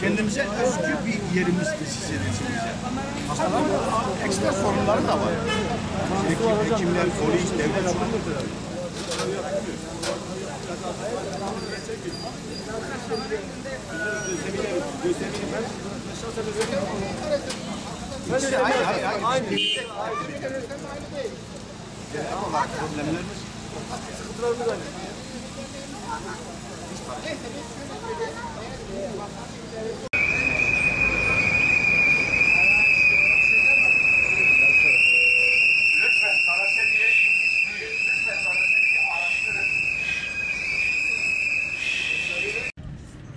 Kendimize özgü bir yerimiz tesis edilsin bize. Hastaların ekstra sorunları da var. Hekim, hekimler, polis, devlet hayır, hayır, hayır. Aynı. Genel olarak problemlerimiz Lütfen Sarasemi'ye ilginç büyük. Lütfen Sarasemi'yi araştırın.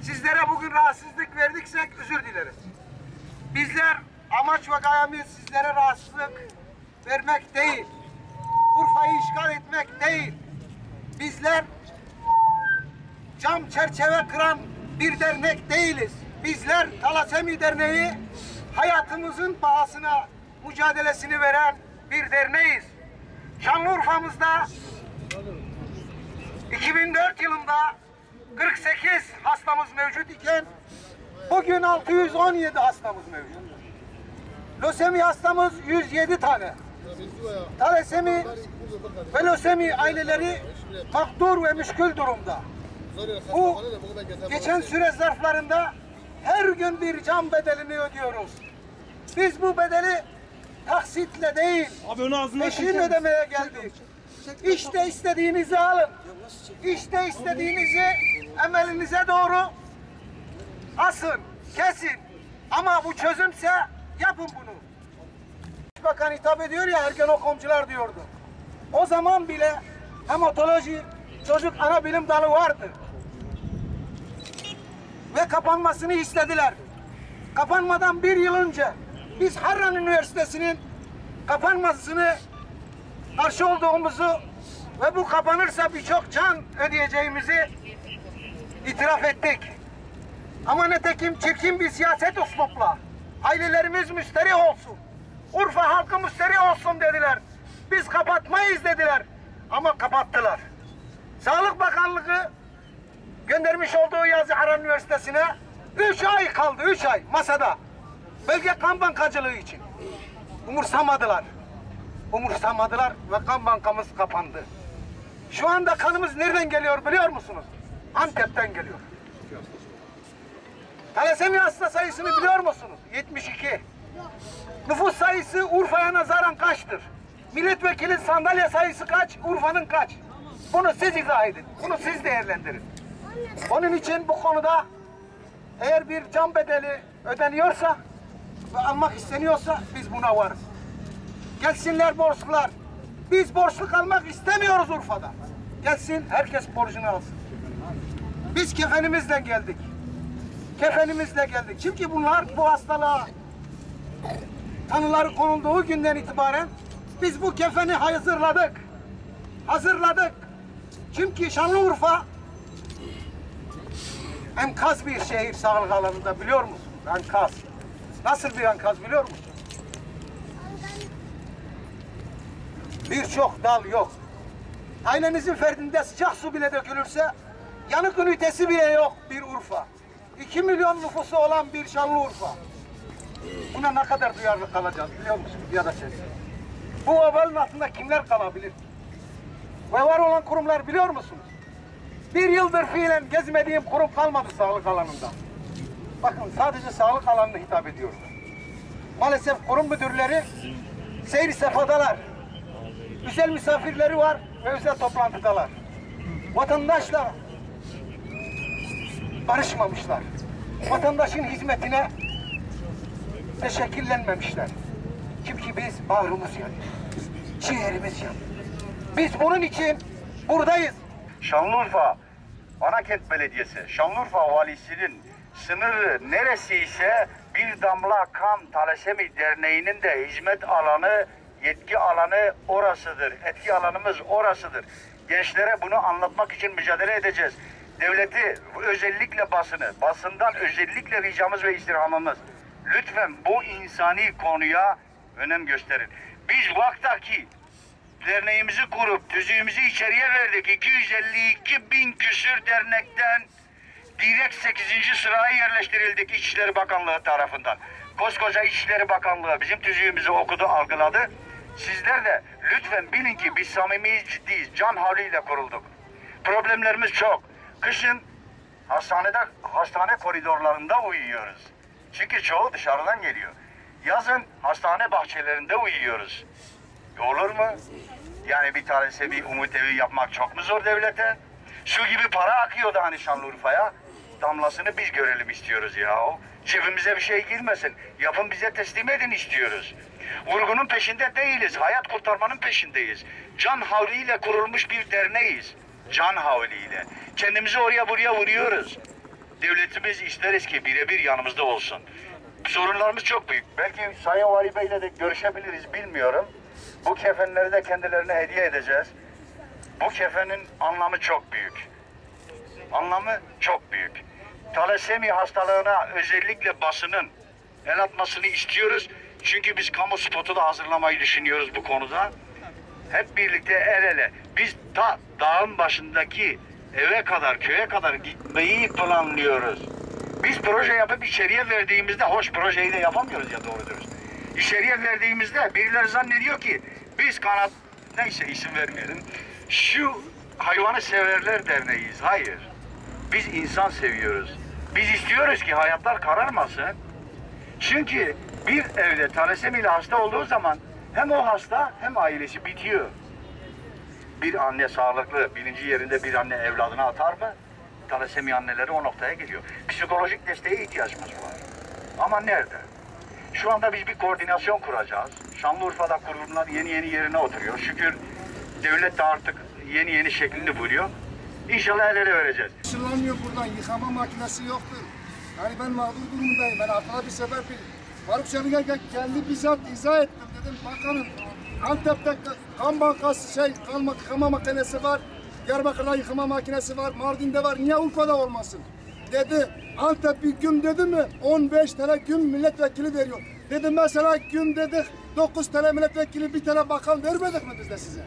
Sizlere bugün rahatsızlık verdiksek özür dileriz. Bizler gayemiz sizlere rahatsızlık vermek değil. Urfa'yı işgal etmek değil. Bizler cam çerçeve kıran bir dernek değiliz. Bizler Talasemi Derneği hayatımızın pahasına mücadelesini veren bir derneğiz. Şanlıurfa'mızda 2004 yılında 48 hastamız mevcut iken bugün 617 hastamız mevcut. Lösemi hastamız 107 tane. Talasemi ve lösemi aileleri makdur ve müşkül durumda. Bu geçen süre zarflarında her gün bir can bedelini ödüyoruz. Biz bu bedeli taksitle değil, peşin ödemeye geldik. İşte istediğinizi alın. İşte istediğinizi emelinize doğru asın, kesin. Ama bu çözümse yapın bunu. Başbakan hitap ediyor ya ergenokomcular diyordu. O zaman bile hematoloji çocuk ana bilim dalı vardı. Ve kapanmasını istediler. Kapanmadan bir yıl önce biz Harran Üniversitesi'nin kapanmasını karşı olduğumuzu ve bu kapanırsa birçok can ödeyeceğimizi itiraf ettik. Ama netekim çirkin bir siyaset uslupla ailelerimiz müsterih olsun. Urfa halkı müsterih olsun dediler. Biz kapatmayız dediler. Ama kapattılar. Sağlık Bakanlığı göndermiş olduğu yazı Harran Üniversitesi'ne üç ay kaldı. Üç ay masada. Bölge kan bankacılığı için. Umursamadılar. Umursamadılar ve kan bankamız kapandı. Şu anda kanımız nereden geliyor biliyor musunuz? Antep'ten geliyor. Talasemi hasta sayısını biliyor musunuz? 72. Nüfus sayısı Urfa'ya nazaran kaçtır? Milletvekili sandalye sayısı kaç? Urfa'nın kaç? Bunu siz izah edin. Bunu siz değerlendirin. Onun için bu konuda eğer bir can bedeli ödeniyorsa ve almak isteniyorsa biz buna varız. Gelsinler borçlular. Biz borçlu kalmak istemiyoruz Urfa'da. Gelsin herkes borcunu alsın. Biz kefenimizle geldik. Kefenimizle geldik. Çünkü bunlar bu hastalığa tanıları konulduğu günden itibaren biz bu kefeni hazırladık. Hazırladık. Çünkü Şanlıurfa enkaz bir şehir sağlık alanında biliyor musun? Enkaz. Nasıl bir enkaz biliyor musun? Birçok dal yok. Ailenizin ferdinde sıcak su bile dökülürse yanık ünitesi bile yok bir Urfa. 2 milyon nüfusu olan bir Şanlıurfa. Buna ne kadar duyarlı kalacağız biliyor musun? Ya da siz. Bu ovalın altında kimler kalabilir? Ve var olan kurumlar biliyor musunuz? Bir yıldır fiilen gezmediğim kurum kalmadı sağlık alanında. Bakın sadece sağlık alanına hitap ediyoruz. Maalesef kurum müdürleri seyir sefadalar. Güzel misafirleri var ve özel toplantıdalar. Vatandaşla barışmamışlar. Vatandaşın hizmetine teşekkürlenmemişler. Çünkü biz bağrımız yanıyor. Ciğerimiz yanıyor. Biz bunun için buradayız. Şanlıurfa Anakent Belediyesi, Şanlıurfa Valisi'nin sınırı neresi ise bir damla kan talasemi derneğinin de hizmet alanı Yetki alanı orasıdır. Etki alanımız orasıdır. Gençlere bunu anlatmak için mücadele edeceğiz. Devleti özellikle basını, basından özellikle ricamız ve istirhamımız. Lütfen bu insani konuya önem gösterin. Biz vaktaki derneğimizi kurup tüzüğümüzü içeriye verdik. 252 bin küsür dernekten direkt 8. sıraya yerleştirildik İçişleri Bakanlığı tarafından. Koskoca İçişleri Bakanlığı bizim tüzüğümüzü okudu, algıladı. Sizler de lütfen bilin ki biz samimiyiz, ciddiyiz. Can havliyle kurulduk. Problemlerimiz çok. Kışın hastanede, hastane koridorlarında uyuyoruz. Çünkü çoğu dışarıdan geliyor. Yazın hastane bahçelerinde uyuyoruz. Olur mu? Yani bir tanesi bir umut evi yapmak çok mu zor devlete? Su gibi para akıyordu hani Şanlıurfa'ya. Damlasını biz görelim istiyoruz ya. Cebimize bir şey girmesin. Yapın bize teslim edin istiyoruz. Vurgunun peşinde değiliz. Hayat kurtarmanın peşindeyiz. Can havliyle kurulmuş bir derneğiz. Can havliyle. Kendimizi oraya buraya vuruyoruz. Devletimiz isteriz ki birebir yanımızda olsun. Sorunlarımız çok büyük. Belki Sayın Vali Bey'le de görüşebiliriz bilmiyorum. Bu kefenleri de kendilerine hediye edeceğiz. Bu kefenin anlamı çok büyük. Anlamı çok büyük. Talasemi hastalığına özellikle basının el atmasını istiyoruz. Çünkü biz kamu spotu da hazırlamayı düşünüyoruz bu konuda. Hep birlikte el ele. Biz ta dağın başındaki eve kadar, köye kadar gitmeyi planlıyoruz. Biz proje yapıp içeriye verdiğimizde, hoş projeyi de yapamıyoruz ya doğru dürüst. İçeriye verdiğimizde birileri zannediyor ki biz kanat, neyse isim vermeyelim. Şu hayvanı severler derneğiyiz. Hayır. Biz insan seviyoruz. Biz istiyoruz ki hayatlar kararmasın. Çünkü bir evde talasemiyle hasta olduğu zaman hem o hasta hem ailesi bitiyor. Bir anne sağlıklı, bilinci yerinde bir anne evladını atar mı? Talasemi anneleri o noktaya geliyor. Psikolojik desteğe ihtiyacımız var. Ama nerede? Şu anda biz bir koordinasyon kuracağız. Şanlıurfa'da kurumlar yeni yeni yerine oturuyor. Şükür devlet de artık yeni yeni şeklini buluyor. İnşallah el ele vereceğiz. Işınlanmıyor buradan. Yıkama makinesi yoktur. Yani ben mağdur durumundayım. Ben haftada bir sefer bir Faruk Çelik'e kendi bizzat izah ettim dedim. Bakanım Antep'te kan bankası şey kan yıkama makinesi var. Diyarbakır'da yıkama makinesi var. Mardin'de var. Niye Urfa'da olmasın? Dedi Antep bir gün dedi mi 15 tane gün milletvekili veriyor. Dedi mesela gün dedik 9 tane milletvekili bir tane bakan vermedik mi biz de size?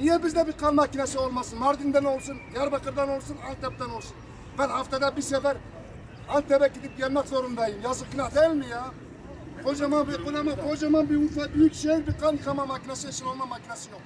Niye bizde bir kan makinesi olmasın? Mardin'den olsun, Diyarbakır'dan olsun, Antep'ten olsun. Ben haftada bir sefer Antep'e gidip gelmek zorundayım. Yazık günah değil mi ya? Kocaman bir, kocaman, kocaman bir Urfa, büyük şehir bir kan yıkama makinesi, eşin olma makinesi yok.